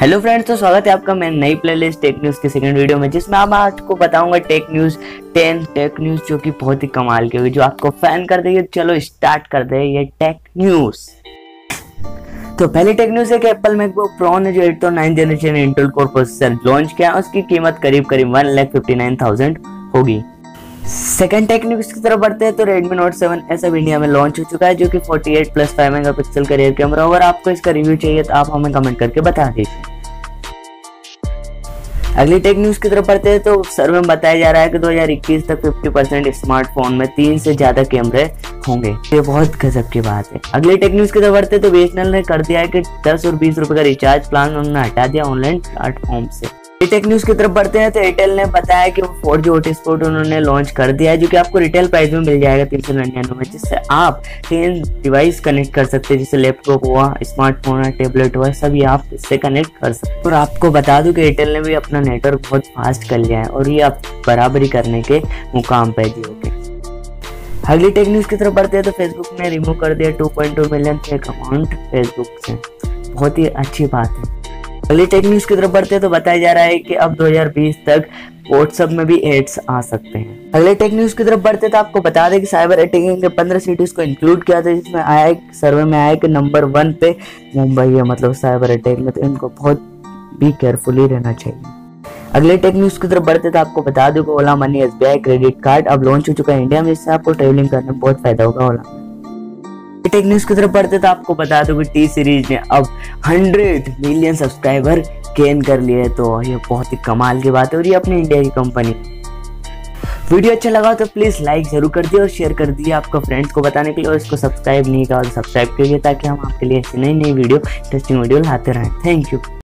Hello friends तो स्वागत है आपका मैं नई प्लेलिस्ट टेक न्यूज़ के सेकंड वीडियो में, जिसमें आप आपको बताऊँगा tech news ten tech news जो कि बहुत ही कमाल की होगी, जो आपको फ़ैन कर देगी। चलो स्टार्ट कर दे ये टेक न्यूज़ तो पहली टेक न्यूज़ है कि एप्पल मैकबुक प्रो ने जो एट और nine generation Intel core processor launch किया, उसकी कीमत करीब करीब one lakh fifty nine thousand होगी। सेकंड टेक न्यूज़ की तरफ़ बढ़ते हैं तो Redmi Note 7 एस अब इंडिया में लॉन्च हो चुका है, जो कि 48 प्लस 5 मेगापिक्सल का रियर कैमरा अगर आपको इसका रिव्यू चाहिए तो आप हमें कमेंट करके बता दीजिए। अगली टेक न्यूज़ की तरफ़ बढ़ते हैं तो सर्वे में बताया जा रहा है कि 2021 तक 50 परसेंट स्मार्टफ़ोन में तीन से ज़्यादा कैमरे होंगे। ये बहुत गजब की बात है। अगले टेक न्यूज़ की तरफ़ बढ़ते हैं तो बी ने कर दिया है कि दस और बीस रुपए का रिचार्ज प्लान उन्होंने हटा दिया ऑनलाइन प्लेटफॉर्म से। टेक न्यूज़ की तरफ़ बढ़ते हैं तो एयरटेल ने बताया कि वो फोर जी ओटी स्पोर्ट उन्होंने लॉन्च कर दिया है, जो कि आपको रिटेल प्राइस में मिल जाएगा तीन सौ निन्यानवे, जिससे आप तीन डिवाइस कनेक्ट कर सकते हैं, जैसे लैपटॉप हुआ स्मार्टफ़ोन है टेबलेट हुआ, सभी आप इससे कनेक्ट कर सकते हैं। और आपको बता दूँ कि एयरटेल ने भी अपना नेटवर्क बहुत फास्ट कर लिया है, और ये आप बराबरी करने के मुकाम पे भी होते अगली टेक न्यूज़ की तरफ़ बढ़ते हैं तो फेसबुक ने रिमूव कर दिया 2.2 मिलियन फेक अकाउंट फेसबुक से। बहुत ही अच्छी बात है। अगली टेक न्यूज़ की तरफ़ बढ़ते हैं तो बताया जा रहा है कि अब 2020 तक व्हाट्सएप में भी एड्स आ सकते हैं। अगले टेक न्यूज़ की तरफ़ बढ़ते तो आपको बता दें कि साइबर अटैकिंग के पंद्रह सिटीज़ को इंक्लूड किया था, जिसमें आया एक सर्वे में आया कि नंबर वन पे मुंबई है मतलब साइबर अटैक में तो इनको बहुत भी केयरफुली रहना चाहिए। अगले टेक न्यूज़ की तरफ़ बढ़ते तो आपको बता दूँ कि Ola money S credit card अब लॉन्च हो चुका है इंडिया में इससे आपको ट्रेवलिंग करने में बहुत फ़ायदा होगा ओला टेक न्यूज़ की तरफ़ बढ़ते तो आपको बता दो टी सीरीज़ ने अब 100 मिलियन सब्सक्राइबर गेन कर लिए तो ये बहुत ही कमाल की बात है और ये अपनी इंडिया की कंपनी वीडियो अच्छा लगा तो प्लीज़ लाइक ज़रूर कर दिए और शेयर कर दिए आपको फ्रेंड्स को बताने के लिए और इसको सब्सक्राइब नहीं करा तो सब्सक्राइब करिए ताकि हम आपके लिए ऐसी नई नई वीडियो इंटरेस्टिंग वीडियो लाते रहें। Thank you